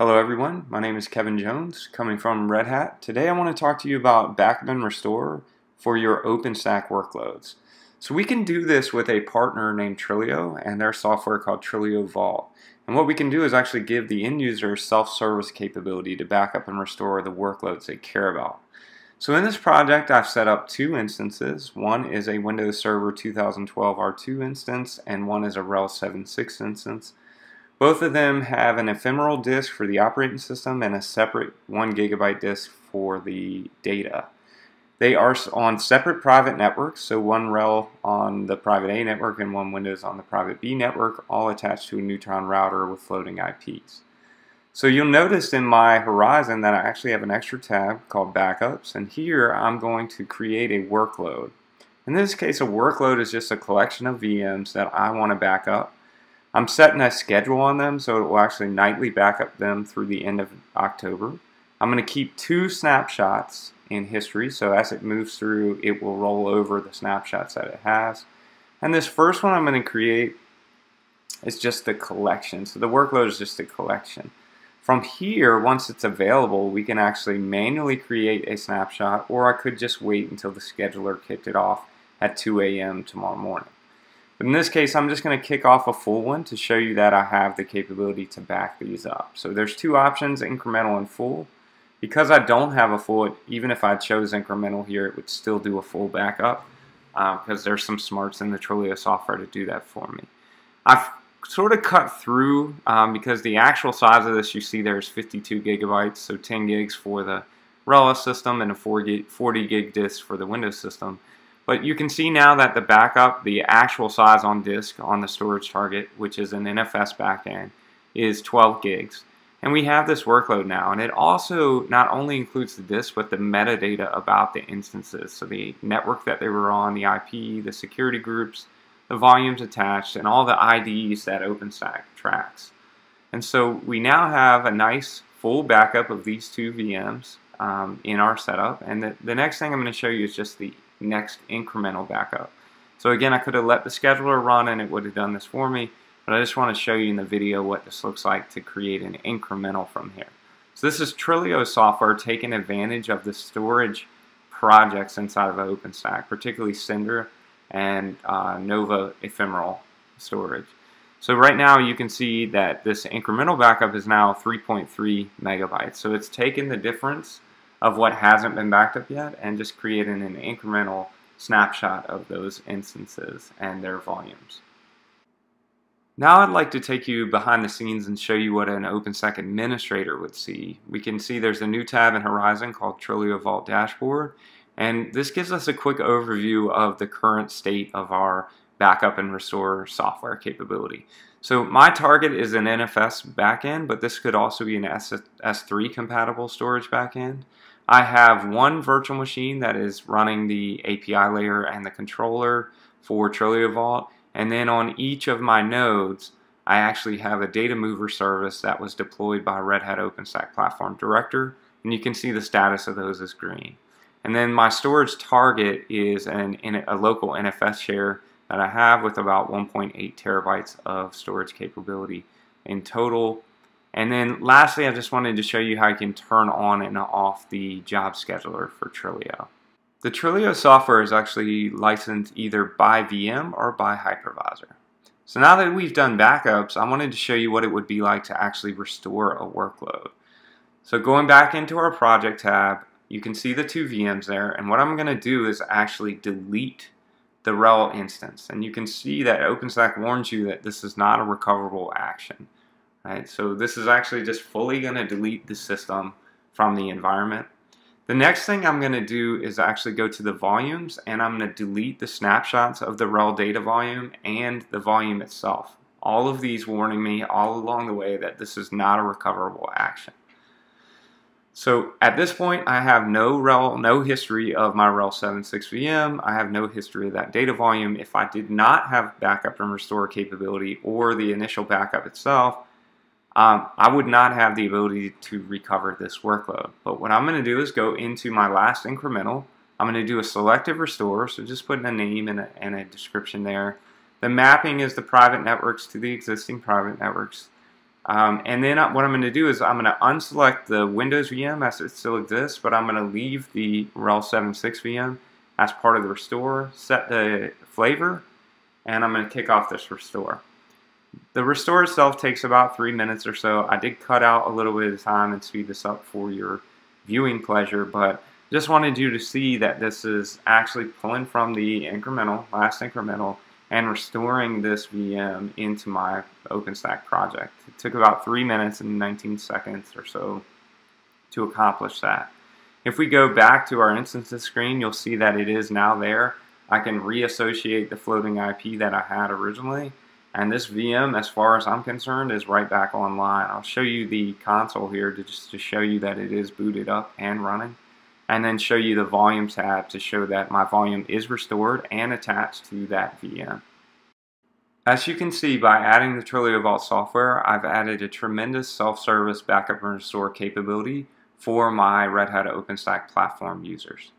Hello everyone, my name is Kevin Jones, coming from Red Hat. Today I want to talk to you about backup and restore for your OpenStack workloads. So we can do this with a partner named Trilio and their software called Trilio Vault. And what we can do is actually give the end user self-service capability to backup and restore the workloads they care about. So in this project I've set up two instances. One is a Windows Server 2012 R2 instance and one is a RHEL 7.6 instance. Both of them have an ephemeral disk for the operating system and a separate 1 gigabyte disk for the data. They are on separate private networks, so one RHEL on the private A network and one Windows on the private B network, all attached to a Neutron router with floating IPs. So you'll notice in my Horizon that I actually have an extra tab called Backups, and here I'm going to create a workload. In this case, a workload is just a collection of VMs that I want to back up. I'm setting a schedule on them so it will actually nightly back up them through the end of October. I'm going to keep two snapshots in history so as it moves through it will roll over the snapshots that it has. And this first one I'm going to create is just the collection. So the workload is just a collection. From here, once it's available, we can actually manually create a snapshot or I could just wait until the scheduler kicked it off at 2 a.m. tomorrow morning. But in this case, I'm just going to kick off a full one to show you that I have the capability to back these up. So there's two options, incremental and full. Because I don't have a full, even if I chose incremental here, it would still do a full backup because uh, there's some smarts in the Trilio software to do that for me. I've sort of cut through um, because the actual size of this you see there is 52 gigabytes, so 10 gigs for the RHEL system and a 40 gig disk for the Windows system. But you can see now that the backup, the actual size on disk on the storage target, which is an NFS backend, is 12 gigs. And we have this workload now, and it also not only includes the disk, but the metadata about the instances. So the network that they were on, the IP, the security groups, the volumes attached, and all the IDs that OpenStack tracks. And so we now have a nice full backup of these two VMs um, in our setup. And the, the next thing I'm going to show you is just the next incremental backup. So again, I could have let the scheduler run and it would have done this for me, but I just want to show you in the video what this looks like to create an incremental from here. So this is Trilio software taking advantage of the storage projects inside of OpenStack, particularly Cinder and uh, Nova ephemeral storage. So right now you can see that this incremental backup is now 3.3 megabytes. So it's taken the difference of what hasn't been backed up yet and just creating an incremental snapshot of those instances and their volumes. Now I'd like to take you behind the scenes and show you what an OpenStack administrator would see. We can see there's a new tab in Horizon called Trilio Vault Dashboard and this gives us a quick overview of the current state of our backup and restore software capability. So my target is an NFS backend, but this could also be an S3 compatible storage backend. I have one virtual machine that is running the API layer and the controller for Trilio Vault, and then on each of my nodes, I actually have a data mover service that was deployed by Red Hat OpenStack Platform Director, and you can see the status of those is green. And then my storage target is an, a local NFS share that I have with about 1.8 terabytes of storage capability in total and then lastly, I just wanted to show you how you can turn on and off the job scheduler for Trilio. The Trilio software is actually licensed either by VM or by hypervisor. So now that we've done backups, I wanted to show you what it would be like to actually restore a workload. So going back into our project tab, you can see the two VMs there, and what I'm going to do is actually delete the RHEL instance. And you can see that OpenStack warns you that this is not a recoverable action. Right? So this is actually just fully going to delete the system from the environment. The next thing I'm going to do is actually go to the volumes and I'm going to delete the snapshots of the RHEL data volume and the volume itself. All of these warning me all along the way that this is not a recoverable action. So at this point, I have no RHEL, no history of my RHEL 76 VM. I have no history of that data volume. If I did not have backup and restore capability or the initial backup itself, um, I would not have the ability to recover this workload. But what I'm going to do is go into my last incremental. I'm going to do a selective restore, so just putting a name and a, and a description there. The mapping is the private networks to the existing private networks. Um, and then what I'm going to do is I'm going to unselect the Windows VM as it still exists, but I'm going to leave the RHEL 7.6 VM as part of the restore, set the flavor, and I'm going to kick off this restore. The restore itself takes about three minutes or so. I did cut out a little bit of time and speed this up for your viewing pleasure, but just wanted you to see that this is actually pulling from the incremental, last incremental, and restoring this VM into my OpenStack project. It took about 3 minutes and 19 seconds or so to accomplish that. If we go back to our instances screen, you'll see that it is now there. I can reassociate the floating IP that I had originally, and this VM, as far as I'm concerned, is right back online. I'll show you the console here to just to show you that it is booted up and running and then show you the volume tab to show that my volume is restored and attached to that VM. As you can see, by adding the Trilio Vault software, I've added a tremendous self-service backup and restore capability for my Red Hat OpenStack platform users.